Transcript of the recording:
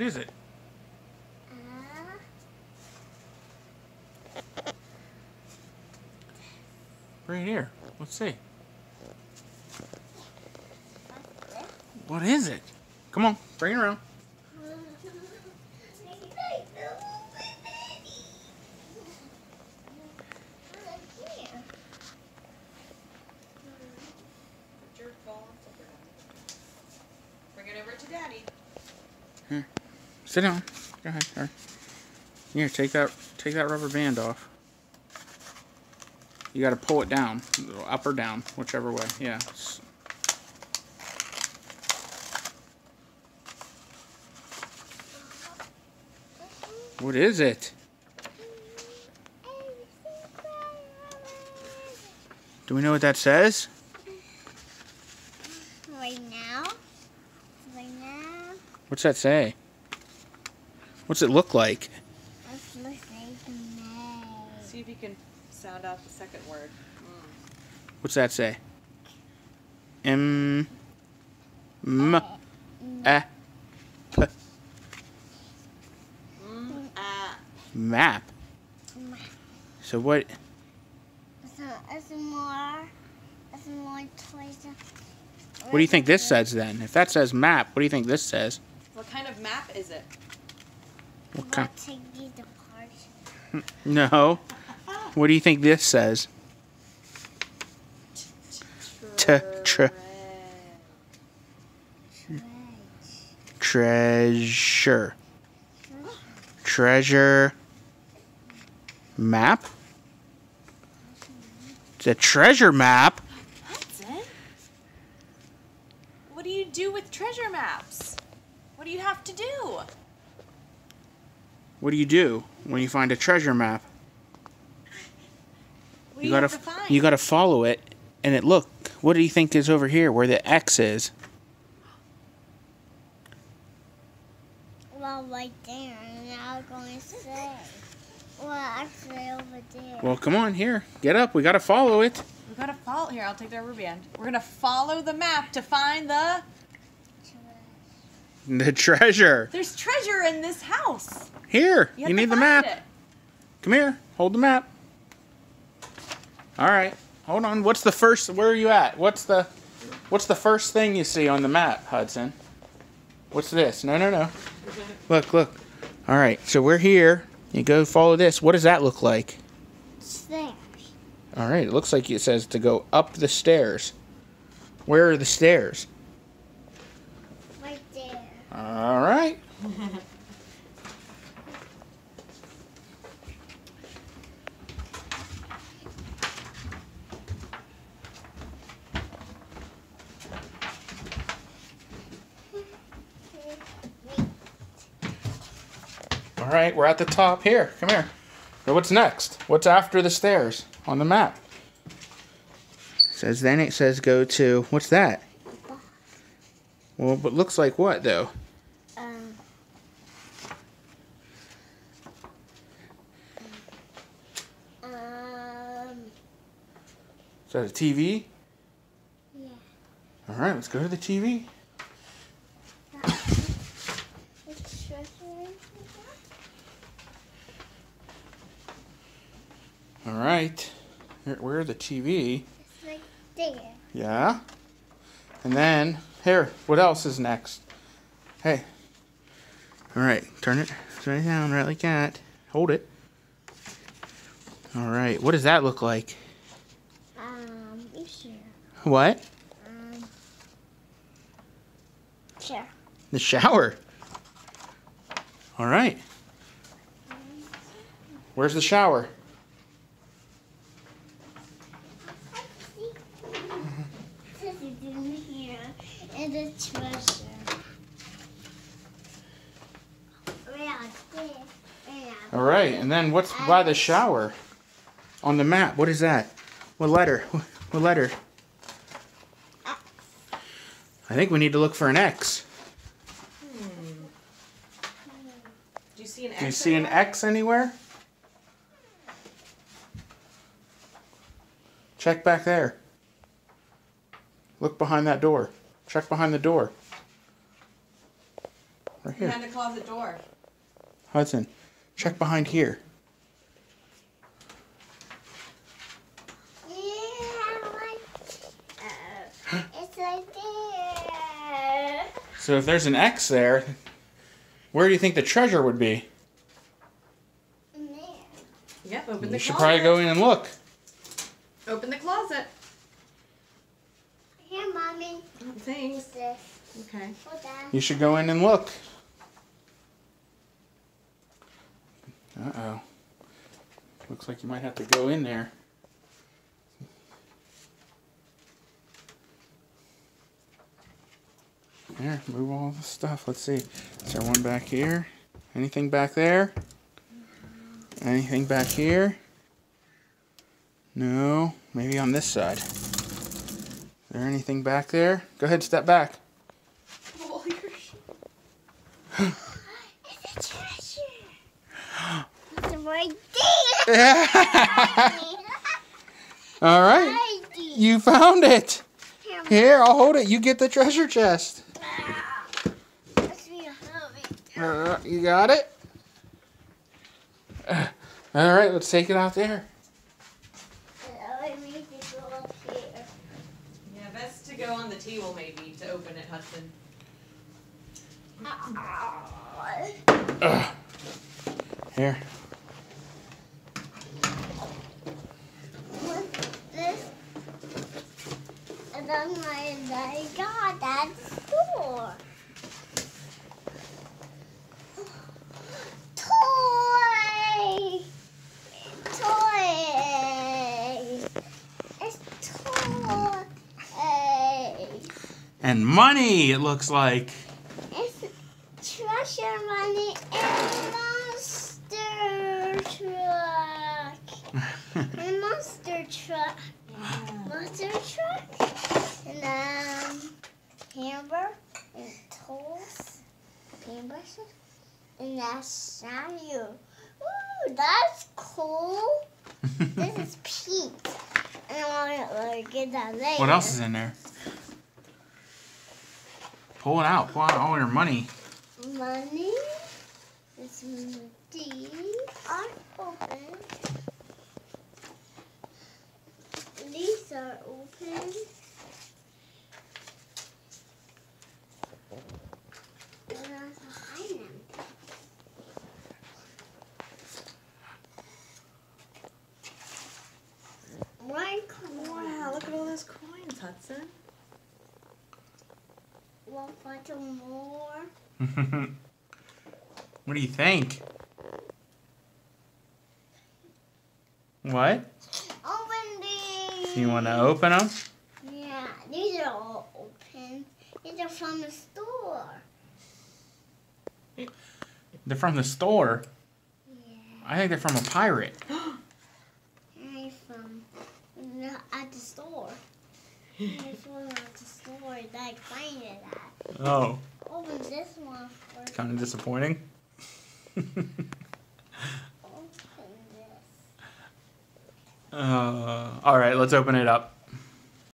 What is it? Uh, Right here. Let's see. What is it? Come on, bring it around. Put your phone flipper down. Bring it over to Daddy. Sit down. Go ahead. Right. Here, take that take that rubber band off. You got to pull it down, up or down, whichever way. Yeah. What is it? Do we know what that says? Right now? Right now? What's that say? What's it look like? See if you can sound out the second word. What's that say? M. M. A. P. Mm. Map. So what? So it's more, it's more toys. What do you think this says then? If that says map, what do you think this says? What kind of map is it? What kind? What take you to park? No. What do you think this says? T- tr- Treasure. Treasure. Map. It's a treasure map. Hudson? What do you do with treasure maps? What do you have to do? What do you do when you find a treasure map? What You you, gotta have find? you gotta follow it, and it look. What do you think is over here where the X is? Well, right there. I'm going to say. Well, actually, over there. Well, come on here, get up. We gotta follow it. we gotta follow. Here, I'll take the rubber band. We're gonna follow the map to find the. The treasure. There's treasure in this house. Here, You, you, need the map. It. Come here, hold the map. All right, hold on. What's the first? Where are you at? What's the, what's the first thing you see on the map, Hudson? What's this? No, no, no. Look, look. All right, so we're here. You go follow this. What does that look like? Stairs. All right, it looks like it says to go up the stairs. Where are the stairs? Right there. All right. right, we're at the top here. Come here. So what's next? What's after the stairs on the map? says then it says go to what's that? Well, but looks like what though? Um. Um. Is that a TV? Yeah. All right, let's go to the TV. It's treasure. All right. Here, where the TV? It's like there. Yeah. And then here, what else is next? Hey. All right, turn it, turn it down right like that. Hold it. All right. What does that look like? Um. Here. What? Um. Chair. The shower. All right. Where's the shower? This is in here. And the treasure. Right there. Right All right, and then what's by the shower on the map? What is that? What letter? What letter? I think we need to look for an X. Hmm. Do you see an X? Do you see an X anywhere? Check back there. Look behind that door. Check behind the door. Right here. Behind the closet door. Hudson, check behind here. Yeah, uh, it's right there. So if there's an X there, where do you think the treasure would be? There. Yep, open the You the should probably go in and look. Open the closet. Here, mommy. Oh, thanks. This. Okay. Hold. You should go in and look. Uh oh. Looks like you might have to go in there. Here, move all the stuff. Let's see. Is there one back here? Anything back there? Anything back here? No. Maybe on this side. Is there anything back there? Go ahead, step back. Oh, you're sh- It's a treasure. It's right there. All right. Right there. You found it. Here, Here, I'll hold it. You get the treasure chest. Let's be heavy. Uh, you got it? Uh, all right, let's take it out there. I need to go. Yeah, best to go on the table maybe to open it, Hudson. Ugh. Here. What's this? And my I got that store. Toy! Toy! It's toy! And money, it looks like. It's treasure money and monster truck. And monster truck. Monster truck. And um, hammer and tools, paintbrushes, and that's Samuel. Ooh, that's cool. This is Pete. And I want to get that later. what else is in there? Pull it out. Pull out all your money. Money. This are open. These are open. And I'm behind them. One coin. Wow, look at all those coins, Hudson. One bottle more. what do you think? What? Open these. You want to open them? Yeah, these are all open. These are from the store. They're from the store. Yeah. I think they're from a pirate. And from the, at the store. And from at the I find it at. Oh. Open this one first. Kind of disappointing. Open this. uh, all right, let's open it up.